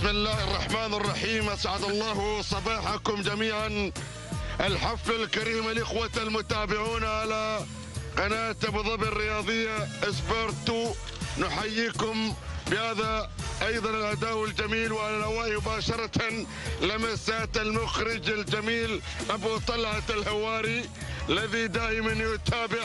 بسم الله الرحمن الرحيم. أسعد الله صباحكم جميعا. الحفل الكريم الاخوه المتابعون على قناة أبو ظبي الرياضية سبورت نحييكم بهذا أيضا الأداء الجميل وعلى الهواء مباشرة لمسات المخرج الجميل أبو طلعة الهواري الذي دائما يتابع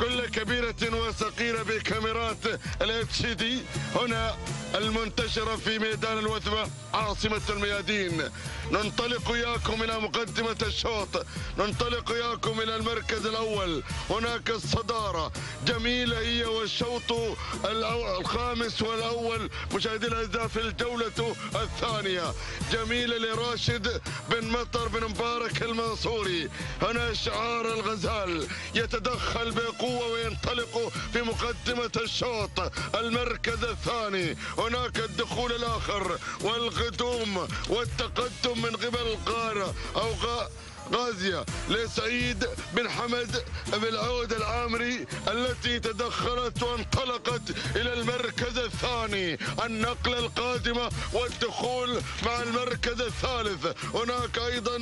كل كبيرة وصغيرة بكاميرات الاتش دي هنا المنتشرة في ميدان الوثبة عاصمة الميادين. ننطلق إياكم إلى مقدمة الشوط. ننطلق إياكم إلى المركز الأول. هناك الصدارة جميلة هي والشوط الخامس والأول. مشاهدي الأعزاء في الجولة الثانية. جميلة لراشد بن مطر بن مبارك المنصوري. هنا شعار الغزال يتدخل بقوة وينطلق في مقدمة الشوط. المركز الثاني. هناك الدخول الآخر والقدوم والتقدم من قبل القارة أو غ... غازية لسعيد بن حمد بن العامري التي تدخلت الثاني النقلة القادمة والدخول مع المركز الثالث. هناك أيضا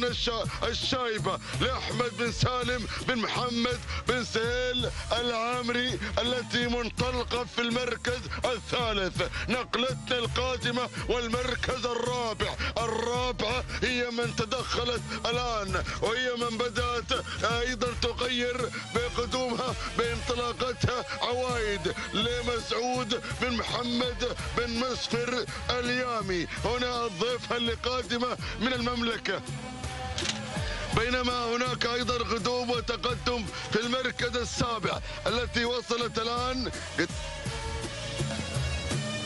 الشايبة لأحمد بن سالم بن محمد بن سهيل العامري التي منطلقة في المركز الثالث. نقلتنا القادمة والمركز الرابع. الرابعة هي من تدخلت الآن وهي من بدأت أيضا تغير بقدومها بانطلاقتها عوايد لمسعود بن محمد بن مسفر اليامي. هنا الضيفة اللي قادمة من المملكة. بينما هناك أيضا غدوم وتقدم في المركز السابع التي وصلت الآن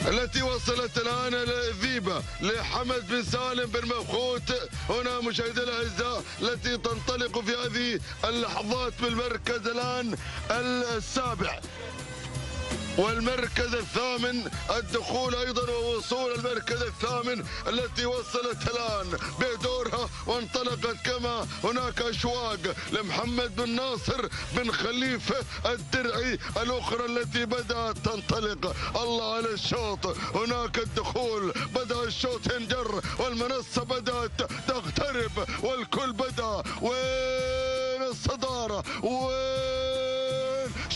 التي وصلت الآن الذيبه لحمد بن سالم بن مبخوت. هنا مشاهدي الأعزاء التي تنطلق في هذه اللحظات بالمركز الآن السابع. والمركز الثامن الدخول أيضا ووصول المركز الثامن التي وصلت الآن بدورها وانطلقت كما هناك أشواق لمحمد بن ناصر بن خليفة الدرعي الأخرى التي بدأت تنطلق. الله على الشوط. هناك الدخول. بدأ الشوط ينجر والمنصة بدأت تقترب والكل بدأ. وين الصدارة؟ وين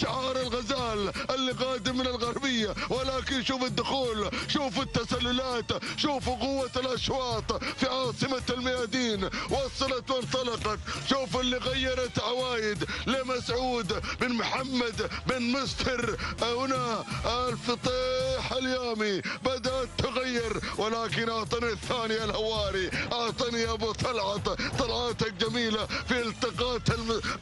شعار الغزال اللي قادم من الغربية. ولكن شوف الدخول شوف التسللات شوف قوة الأشواط في عاصمة الميادين. وصلت وانطلقت. شوف اللي غيرت عوايد لمسعود بن محمد بن مستر. هنا الفطيح اليامي. بدأت تغير. ولكن أعطني الثانية الهواري. أعطني أبو طلعت. طلعاتك جميلة في التقاط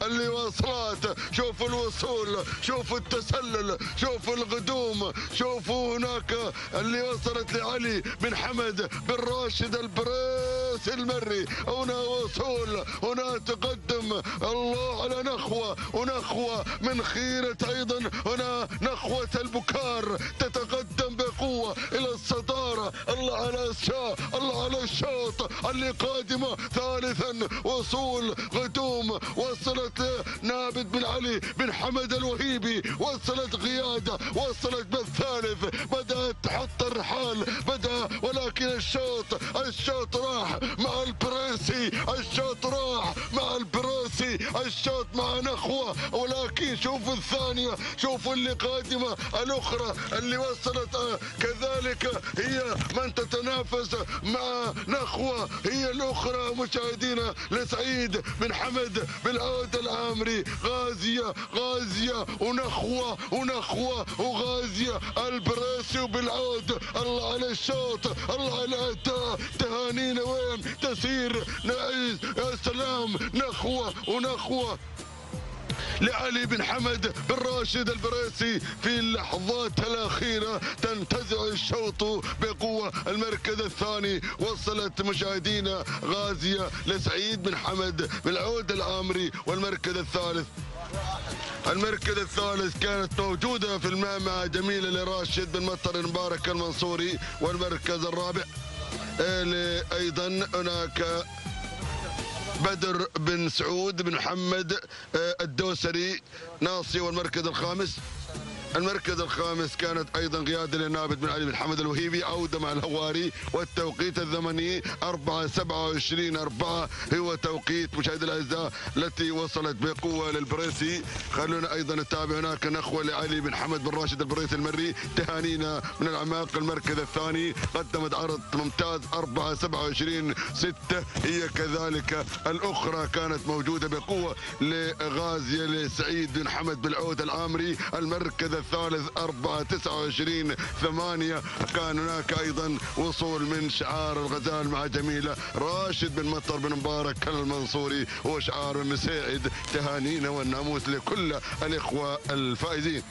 اللي وصلات شوف الوصول. شوفوا التسلل شوفوا القدوم شوفوا هناك اللي وصلت لعلي بن حمد بن راشد البريس المري. هنا وصول هنا تقدم. الله على نخوة ونخوة من خيرة أيضا. هنا نخوة البكار تتقدم بقوة إلى الصدارة. الله على الشاء الله على الشوط. اللي قادمة ثالثا وصول قدوم. وصلت نابد بن علي بن حمد الوهيب التدريبي وصلت قيادة وصلت بالثالث. بدأت تحط الرحال بدأ ولكن الشوط الشوط راح مع البريسي الشوط الشوط مع نخوة ولكن شوفوا الثانية شوفوا اللي قادمة الأخرى اللي وصلت آه، كذلك هي من تتنافس مع نخوة هي الأخرى مشاهدينا لسعيد بن حمد بن عود العامري غازية غازية ونخوة ونخوة وغازية البريسي وبالعود الله على الشوط الله على الأداء تهانينا وين؟ تسير نعيش. يا سلام نخوة ونخوة. لعلي بن حمد بن راشد البريسي في اللحظات الأخيرة تنتزع الشوط بقوة المركز الثاني. وصلت مشاهدينا غازية لسعيد بن حمد بالعود الآمري والمركز الثالث. المركز الثالث كانت موجودة في الماء جميلة لراشد بن مطر مبارك المنصوري والمركز الرابع. أيضا هناك بدر بن سعود بن محمد آه، الدوسري ناصي والمركز الخامس. المركز الخامس كانت أيضا قياده للنابت بن علي بن حمد الوهيبي عودة مع الهواري والتوقيت الزمني 4 27 4 هو توقيت مشاهدي الأعزاء التي وصلت بقوة للبريسي. خلونا أيضا نتابع هناك نخوة لعلي بن حمد بن راشد البريسي المري تهانينا من الأعماق المركز الثاني. قدمت عرض ممتاز 4 27 6 هي كذلك الأخرى كانت موجودة بقوة لغازيه لسعيد بن حمد بالعود العامري. المركز الثالث 4 29 8 كان هناك أيضا وصول من شعار الغزال مع جميلة. راشد بن مطر بن مبارك المنصوري وشعار مساعد تهانينا والناموس لكل الإخوة الفائزين.